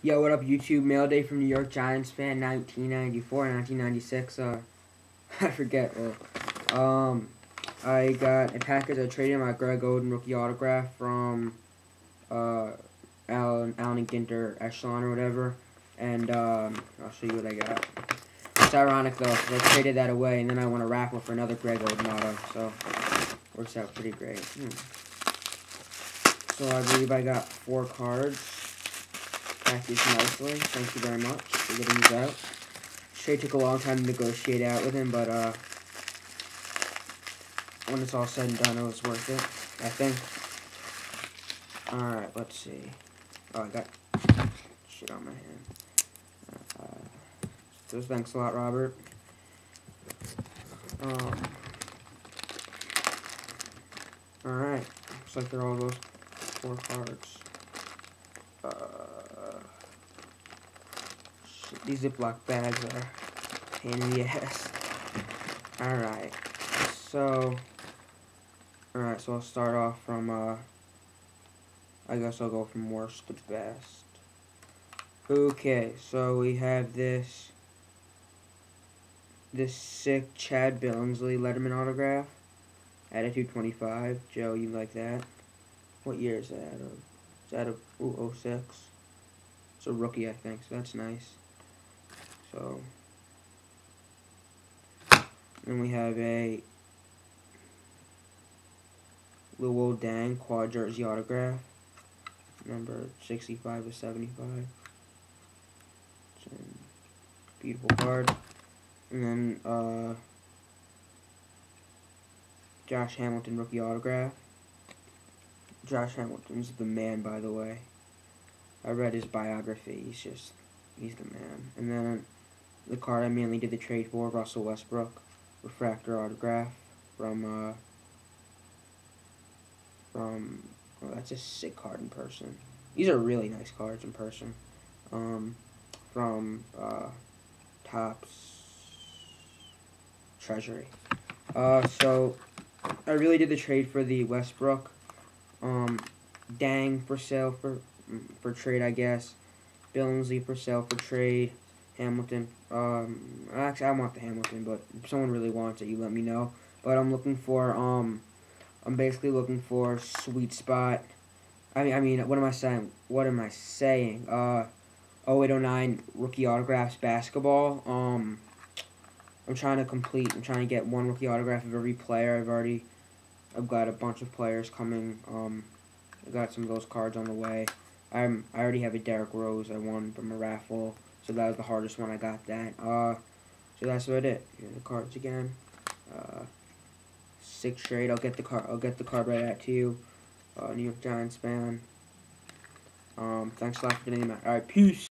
Yo, what up, YouTube? Mail day from New York Giants fan, 1994, 1996. Uh, I forget. Well, um, I got a package. I traded my Greg Oden rookie autograph from uh, Allen, Allen and Ginter Echelon or whatever. And um, I'll show you what I got. It's ironic though, 'cause I traded that away, and then I won a raffle for another Greg Oden auto. So works out pretty great. Hmm. So I believe I got four cards. Packaged nicely. Thank you very much for getting these out. Trade took a long time to negotiate out with him, but uh, when it's all said and done, it was worth it. I think. All right, let's see. Oh, I got shit on my hand. Uh, so thanks a lot, Robert. Um. All right. Looks like they're all those four cards. Uh, shit, these Ziploc bags are pain in the ass. Alright, so, alright, so I'll start off from, uh, I guess I'll go from worst to best. Okay, so we have this, this sick Chad Billingsley Letterman autograph Attitude 25. Joe, you like that? What year is that? That a ooh, 06? It's a rookie, I think, so that's nice. So, then we have a Lil Old Dang quad jersey autograph, number 65 to 75. It's a beautiful card. And then, uh, Josh Hamilton rookie autograph. Josh Hamilton's the man, by the way. I read his biography. He's just, he's the man. And then the card I mainly did the trade for, Russell Westbrook, refractor autograph from, uh, from, oh, that's a sick card in person. These are really nice cards in person. Um, from, uh, Topps Treasury. Uh, so, I really did the trade for the Westbrook. Um, Dang for sale for for trade, I guess. Billingsley for sale for trade. Hamilton. Um, actually, I want the Hamilton, but if someone really wants it, you let me know. But I'm looking for um, I'm basically looking for sweet spot. I mean, I mean, what am I saying? What am I saying? Uh, 0809 rookie autographs basketball. Um, I'm trying to complete. I'm trying to get one rookie autograph of every player. I've already, I've got a bunch of players coming. Um, I got some of those cards on the way. I'm I already have a Derrick Rose. I won from a raffle, so that was the hardest one. I got that. Uh, so that's about it. Here the cards again. Uh, six trade. I'll get the card. I'll get the card right out to you. Uh, New York Giants fan. Um, thanks a lot for getting out. All right, peace.